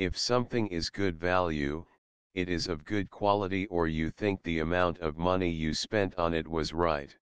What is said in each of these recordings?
If something is good value, it is of good quality or you think the amount of money you spent on it was right.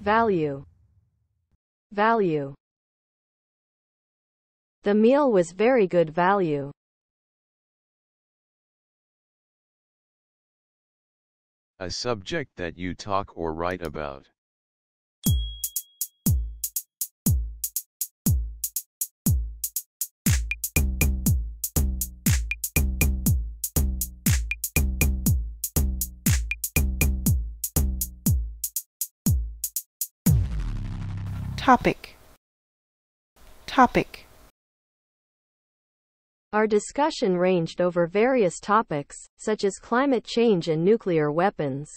Value. Value. The meal was very good value. A subject that you talk or write about. Topic. Topic. Our discussion ranged over various topics, such as climate change and nuclear weapons.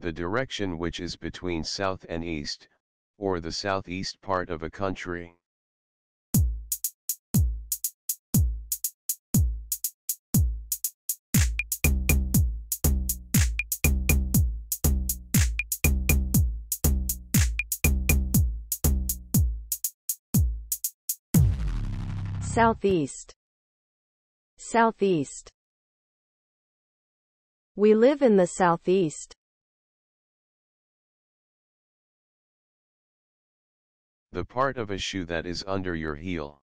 The direction which is between south and east, or the southeast part of a country. Southeast. Southeast. We live in the southeast. The part of a shoe that is under your heel.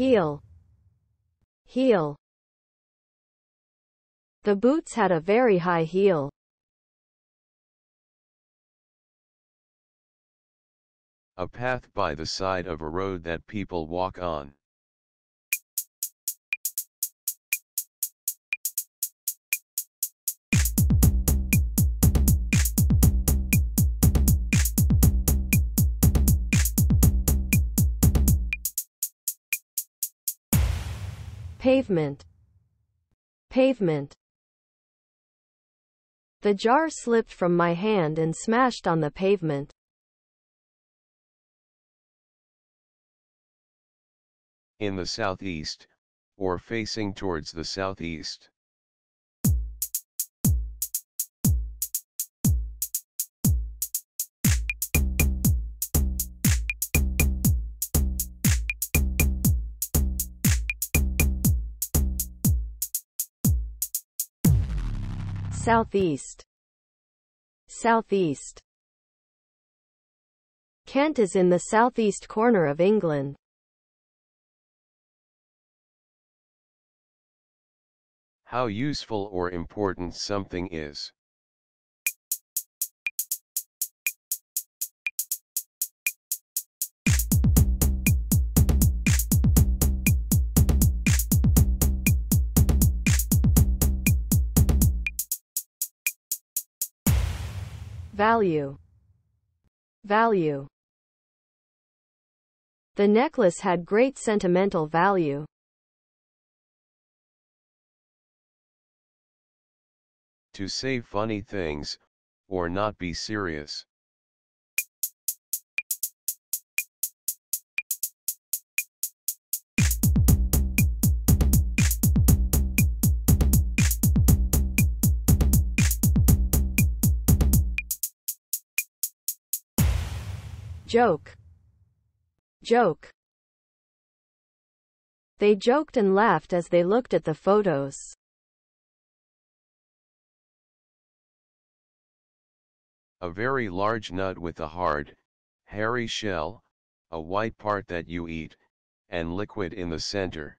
Heel. Heel. The boots had a very high heel. A path by the side of a road that people walk on. Pavement. Pavement. The jar slipped from my hand and smashed on the pavement. In the southeast, or facing towards the southeast. Southeast. Southeast. Kent is in the southeast corner of England. How useful or important something is. Value. Value. The necklace had great sentimental value. To say funny things, or not be serious. Joke. Joke. They joked and laughed as they looked at the photos. A very large nut with a hard, hairy shell, a white part that you eat, and liquid in the center.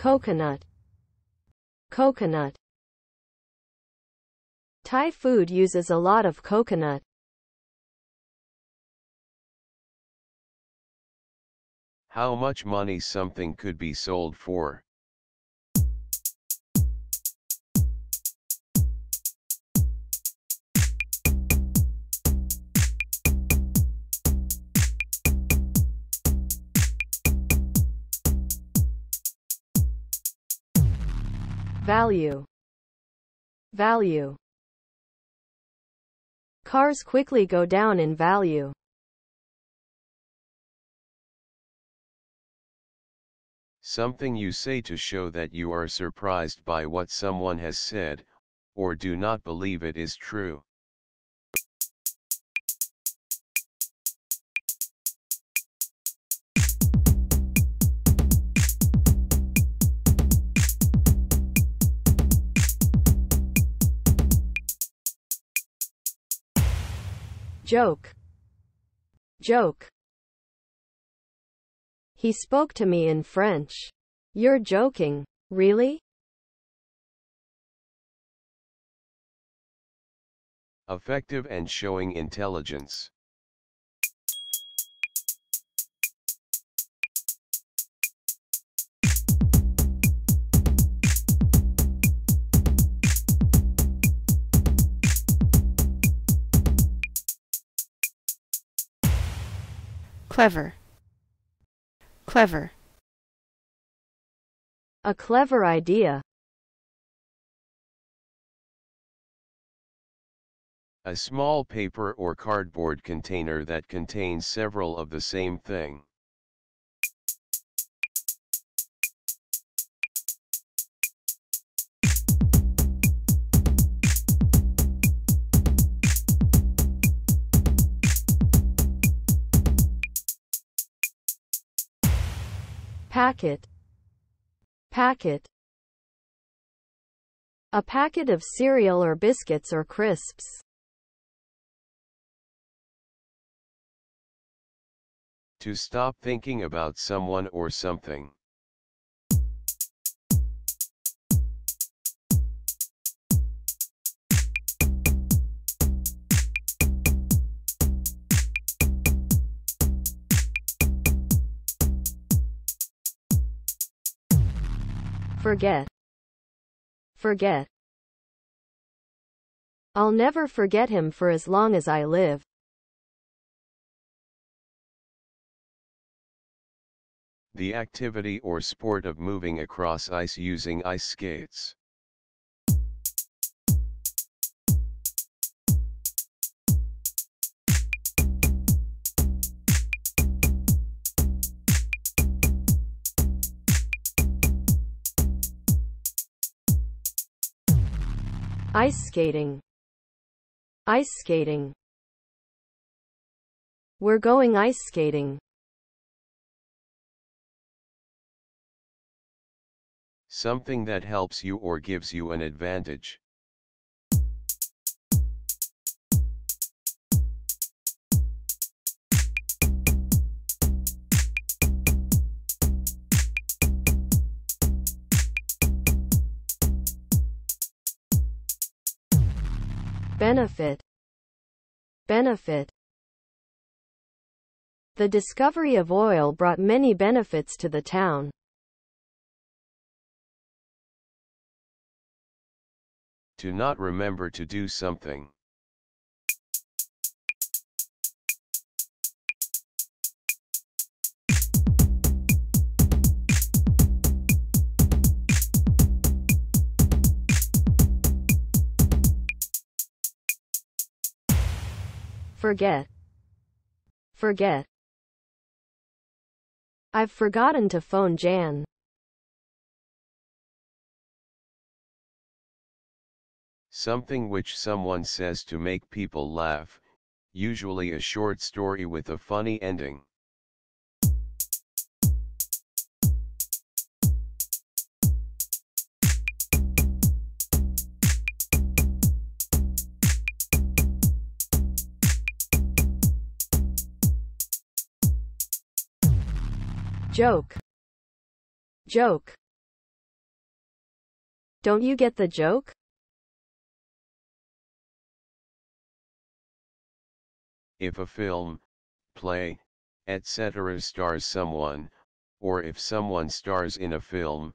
Coconut. Coconut. Thai food uses a lot of coconut. How much money something could be sold for? Value. Value. Cars quickly go down in value. Something you say to show that you are surprised by what someone has said, or do not believe it is true. Joke. Joke. He spoke to me in French. You're joking. Really? Effective and showing intelligence. Clever, clever, A clever idea. A small paper or cardboard container that contains several of the same thing. Packet. Packet. A packet of cereal or biscuits or crisps. To stop thinking about someone or something. Forget. Forget. I'll never forget him for as long as I live. The activity or sport of moving across ice using ice skates. Ice skating. Ice skating. We're going ice skating. Something that helps you or gives you an advantage. Benefit. Benefit. The discovery of oil brought many benefits to the town. To not remember to do something. Forget. Forget. I've forgotten to phone Jan. Something which someone says to make people laugh, usually a short story with a funny ending. Joke. Joke. Don't you get the joke? If a film, play, etc. stars someone, or if someone stars in a film,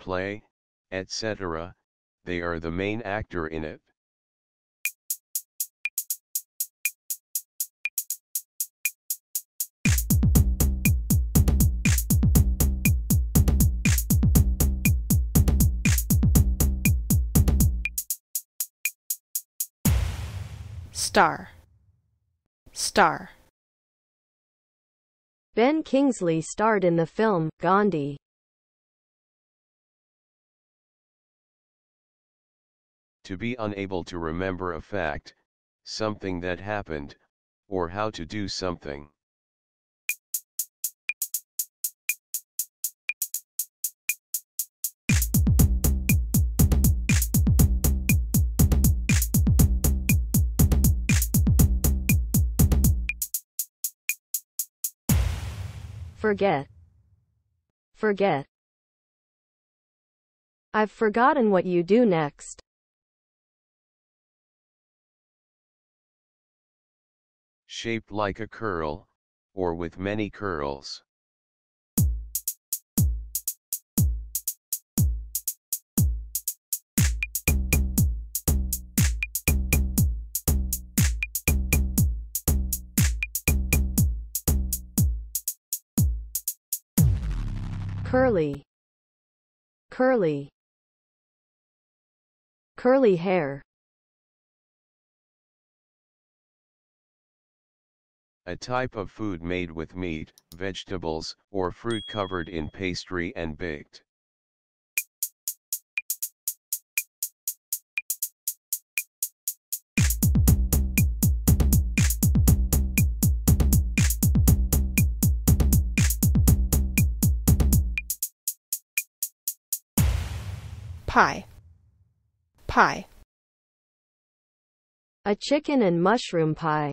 play, etc., they are the main actor in it. Star star Ben Kingsley starred in the film Gandhi. To be unable to remember a fact, something that happened, or how to do something. Forget. Forget. I've forgotten what you do next. Shaped like a curl, or with many curls. Curly. Curly. Curly hair. A type of food made with meat, vegetables, or fruit covered in pastry and baked. pie. Pie. A chicken and mushroom pie.